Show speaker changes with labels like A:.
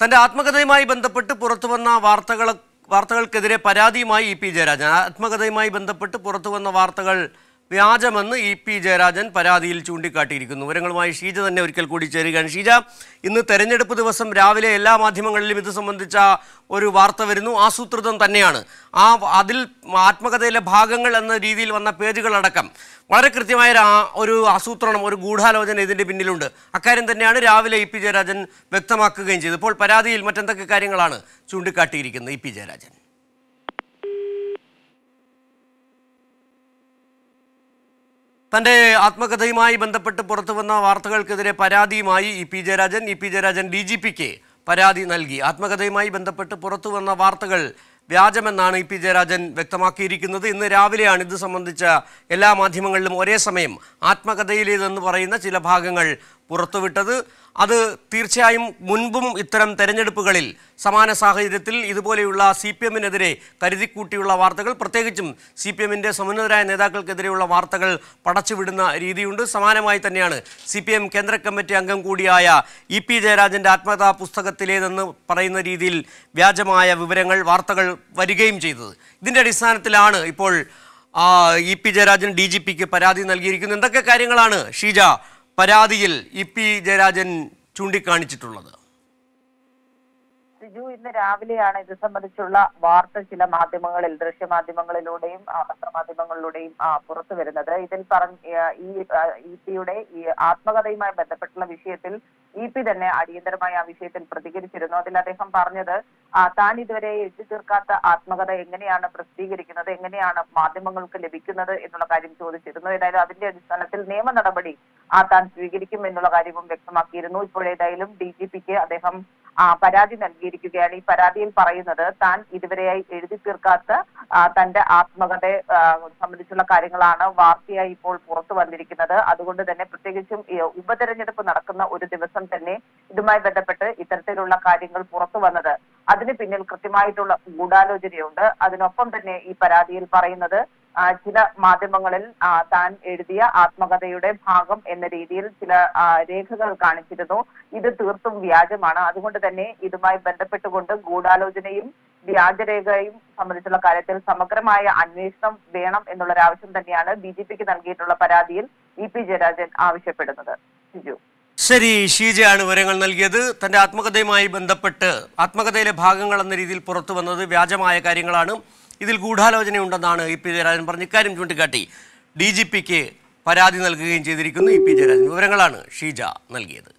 A: തന്റെ ആത്മകഥയുമായി ബന്ധപ്പെട്ട് പുറത്തു വന്ന വാർത്തകൾ വാർത്തകൾക്കെതിരെ പരാതിയുമായി ഇ പി ജയരാജൻ. ആത്മകഥയുമായി ബന്ധപ്പെട്ട് പുറത്തു വന്ന വാർത്തകൾ വ്യാജമെന്ന് ഇ പി ജയരാജൻ പരാതിയിൽ ചൂണ്ടിക്കാട്ടിയിരിക്കുന്നു. വിവരങ്ങളുമായി ഷീജ തന്നെ ഒരിക്കൽ കൂടി ചേരുകയാണ്. ഷീജ ഇന്ന് തെരഞ്ഞെടുപ്പ് ദിവസം രാവിലെ എല്ലാ മാധ്യമങ്ങളിലും ഇത് സംബന്ധിച്ച ഒരു വാർത്ത വരുന്നു. ആസൂത്രിതം തന്നെയാണ്. ആ അതിൽ ആത്മകഥയിലെ ഭാഗങ്ങൾ എന്ന രീതിയിൽ വന്ന പേജുകളടക്കം വളരെ കൃത്യമായ ഒരു ആസൂത്രണം ഒരു ഗൂഢാലോചന ഇതിന്റെ പിന്നിലുണ്ട്. അക്കാര്യം തന്നെയാണ് രാവിലെ ഇ പി ജയരാജൻ വ്യക്തമാക്കുകയും ചെയ്തു. ഇപ്പോൾ പരാതിയിൽ മറ്റെന്തൊക്കെ കാര്യങ്ങളാണ് ചൂണ്ടിക്കാട്ടിയിരിക്കുന്നത് ഇ പി ജയരാജൻ? തന്റെ ആത്മകഥയുമായി ബന്ധപ്പെട്ട് പുറത്തു വന്ന വാർത്തകൾക്കെതിരെ പരാതിയുമായി E P Jayarajan E P Jayarajan D G പിക്ക് പരാതി നൽകി. ആത്മകഥയുമായി ബന്ധപ്പെട്ട് പുറത്തു വന്ന വാർത്തകൾ വ്യാജമെന്നാണ് ഇ പി ജയരാജൻ വ്യക്തമാക്കിയിരിക്കുന്നത്. ഇന്ന് രാവിലെയാണ് ഇത് സംബന്ധിച്ച എല്ലാ മാധ്യമങ്ങളിലും ഒരേ സമയം ആത്മകഥയിലേതെന്ന് പറയുന്ന ചില ഭാഗങ്ങൾ പുറത്തുവിട്ടത്. അത് തീർച്ചയായും മുൻപും ഇത്തരം തെരഞ്ഞെടുപ്പുകളിൽ സമാന സാഹചര്യത്തിൽ ഇതുപോലെയുള്ള സി പി എമ്മിനെതിരെ കരുതിക്കൂട്ടിയുള്ള വാർത്തകൾ പ്രത്യേകിച്ചും സി പി എമ്മിന്റെ സമുന്നതരായ നേതാക്കൾക്കെതിരെയുള്ള വാർത്തകൾ പടച്ചുവിടുന്ന രീതിയുണ്ട്. സമാനമായി തന്നെയാണ് സി പി എം കേന്ദ്ര കമ്മിറ്റി അംഗം കൂടിയായ ഇ പി ജയരാജന്റെ ആത്മകഥാ പുസ്തകത്തിലേതെന്ന് പറയുന്ന രീതിയിൽ വ്യാജമായ വിവരങ്ങൾ വാർത്തകൾ വരികയും ചെയ്തത്. ഇതിന്റെ അടിസ്ഥാനത്തിലാണ് ഇപ്പോൾ E P Jayarajan D G പിക്ക് പരാതി നൽകിയിരിക്കുന്നത്. എന്തൊക്കെ കാര്യങ്ങളാണ് ഷീജ പരാതിയിൽ ഇ പി ജയരാജൻ ചൂണ്ടിക്കാണിച്ചിട്ടുള്ളത്.
B: സിജു ഇന്ന് രാവിലെയാണ് ഇത് സംബന്ധിച്ചുള്ള വാർത്ത ചില മാധ്യമങ്ങളിൽ ദൃശ്യമാധ്യമങ്ങളിലൂടെയും പത്രമാധ്യമങ്ങളിലൂടെയും പുറത്തു വരുന്നത്. ഇതിൽ പറഞ്ഞ ഈ ഇ പിയുടെ ഈ ആത്മകഥയുമായി ബന്ധപ്പെട്ടുള്ള വിഷയത്തിൽ ഇ പി തന്നെ അടിയന്തരമായി ആ വിഷയത്തിൽ പ്രതികരിച്ചിരുന്നു. അതിൽ അദ്ദേഹം പറഞ്ഞത് താൻ ഇതുവരെ എഴുതി തീർക്കാത്ത ആത്മകഥ എങ്ങനെയാണ് പ്രസിദ്ധീകരിക്കുന്നത് എങ്ങനെയാണ് മാധ്യമങ്ങൾക്ക് ലഭിക്കുന്നത് എന്നുള്ള കാര്യം ചോദിച്ചിരുന്നു. ഏതായാലും അതിന്റെ അടിസ്ഥാനത്തിൽ നിയമ നടപടി ആ താൻ സ്വീകരിക്കും എന്നുള്ള കാര്യവും വ്യക്തമാക്കിയിരുന്നു. ഇപ്പോഴേതായാലും ഡി ജി പിക്ക് അദ്ദേഹം പരാതി നൽകിയിരിക്കുകയാണ്. ഈ പരാതിയിൽ പറയുന്നത് താൻ ഇതുവരെയായി എഴുതി തീർക്കാത്ത തന്റെ ആത്മകഥയെ സംബന്ധിച്ചുള്ള കാര്യങ്ങളാണ് വാർത്തയായി ഇപ്പോൾ പുറത്തു വന്നിരിക്കുന്നത്. അതുകൊണ്ട് തന്നെ പ്രത്യേകിച്ചും ഉപതെരഞ്ഞെടുപ്പ് നടക്കുന്ന ഒരു ദിവസം തന്നെ ഇതുമായി ബന്ധപ്പെട്ട് ഇത്തരത്തിലുള്ള കാര്യങ്ങൾ പുറത്തു വന്നത്. അതിന് പിന്നിൽ കൃത്യമായിട്ടുള്ള ഗൂഢാലോചനയുണ്ട്. അതിനൊപ്പം തന്നെ ഈ പരാതിയിൽ പറയുന്നത് ചില മാധ്യമങ്ങളിൽ താൻ എഴുതിയ ആത്മകഥയുടെ ഭാഗം എന്ന രീതിയിൽ ചില രേഖകൾ കാണിച്ചിരുന്നു. ഇത് തീർത്തും വ്യാജമാണ്. അതുകൊണ്ട് തന്നെ ഇതുമായി ബന്ധപ്പെട്ടുകൊണ്ട് ഗൂഢാലോചനയും വ്യാജരേഖയും സംബന്ധിച്ചുള്ള കാര്യത്തിൽ സമഗ്രമായ അന്വേഷണം വേണം എന്നുള്ളൊരു ആവശ്യം തന്നെയാണ് ബി ജെ പിക്ക് നൽകിയിട്ടുള്ള പരാതിയിൽ ഇ പി ജയരാജൻ ആവശ്യപ്പെടുന്നത്. സിജു
A: ശരി ഷീജയാണ് വിവരങ്ങൾ നൽകിയത്. തന്റെ ആത്മകഥയുമായി ബന്ധപ്പെട്ട് ആത്മകഥയിലെ ഭാഗങ്ങൾ എന്ന രീതിയിൽ പുറത്തു വന്നത് വ്യാജമായ കാര്യങ്ങളാണ്. ഇതിൽ ഗൂഢാലോചനയുണ്ടെന്നാണ് ഇ പി ജയരാജൻ പറഞ്ഞ് ഇക്കാര്യം ചൂണ്ടിക്കാട്ടി. ഡി ജി പിക്ക് പരാതി നൽകുകയും ചെയ്തിരിക്കുന്നു. ഇ പി ജയരാജൻ വിവരങ്ങളാണ് ഷീജ നൽകിയത്.